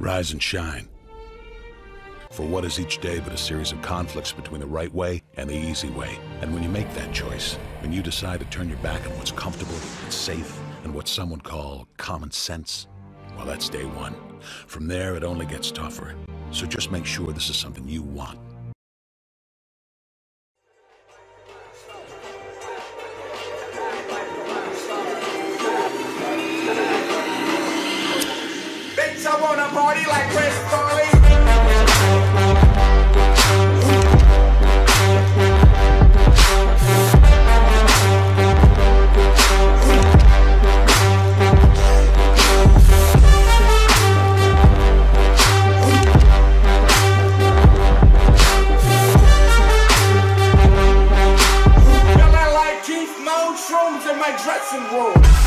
Rise and shine. For what is each day but a series of conflicts between the right way and the easy way? And when you make that choice, when you decide to turn your back on what's comfortable and safe and what some would call common sense, well, that's day one. From there, it only gets tougher. So just make sure this is something you want. I wanna party like Chris Farley. My dressing room.